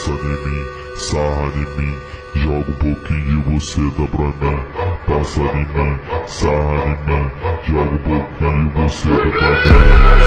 passa de mim, sarra de mim, joga um pouquinho de você dá pra mim. Passa de mim, sarra de mim, joga um pouquinho de você dá pra mim.